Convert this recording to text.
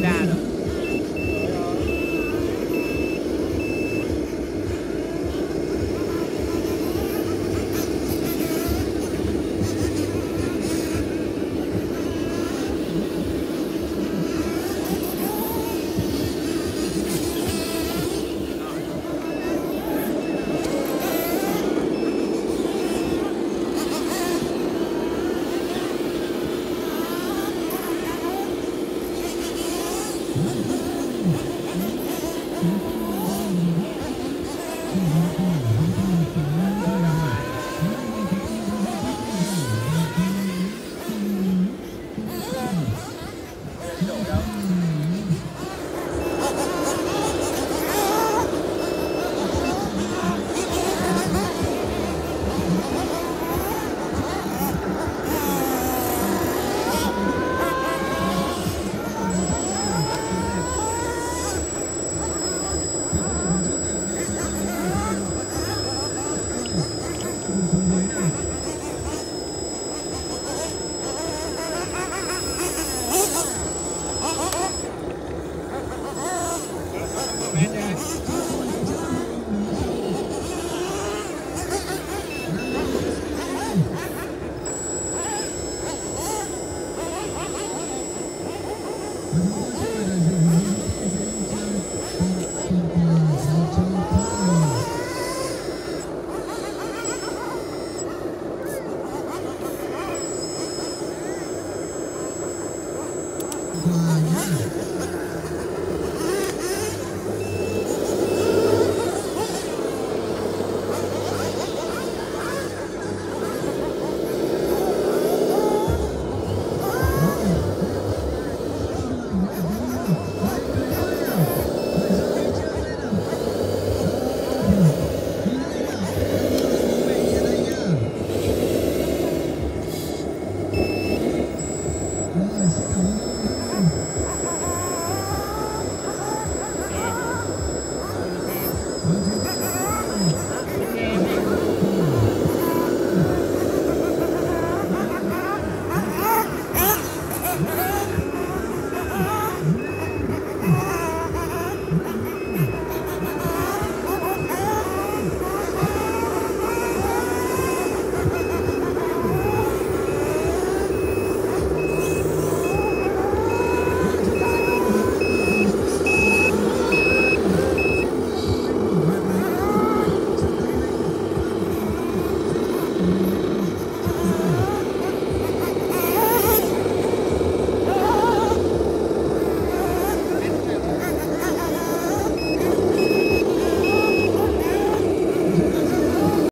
nghe Mm-hmm.